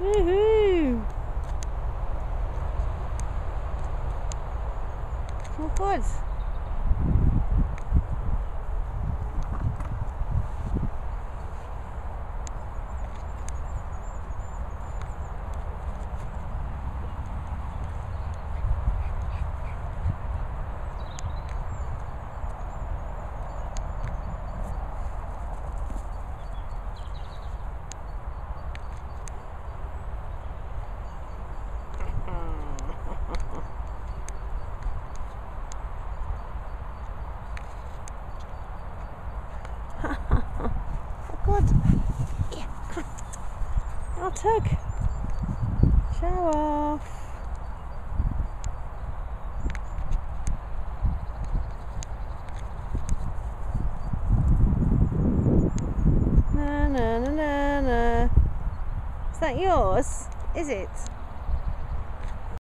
Woohoo! Oh good. I'll tug. Show off. Na na na na na. Is that yours? Is it?